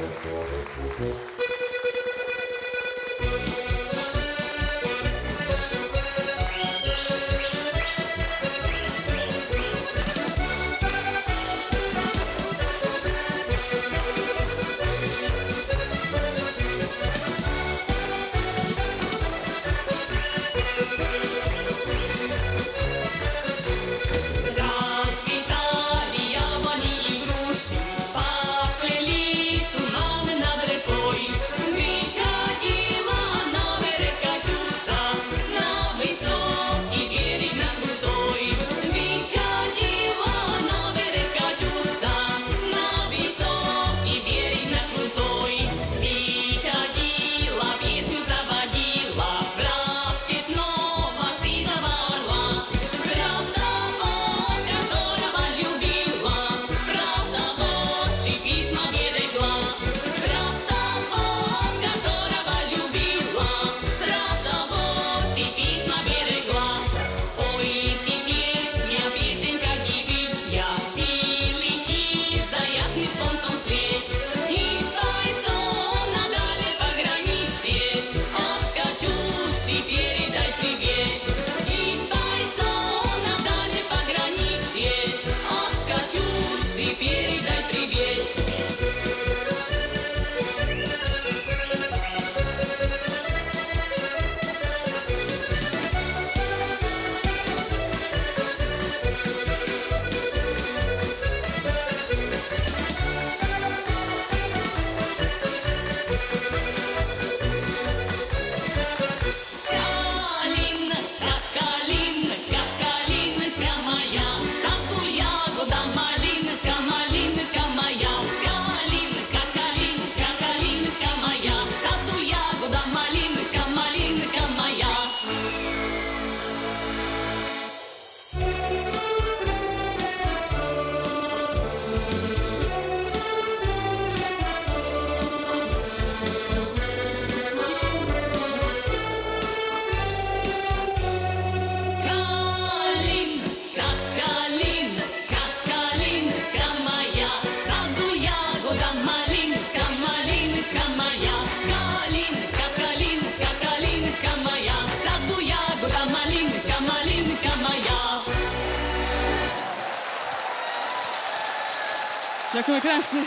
Расцветали передай Дякую, красне.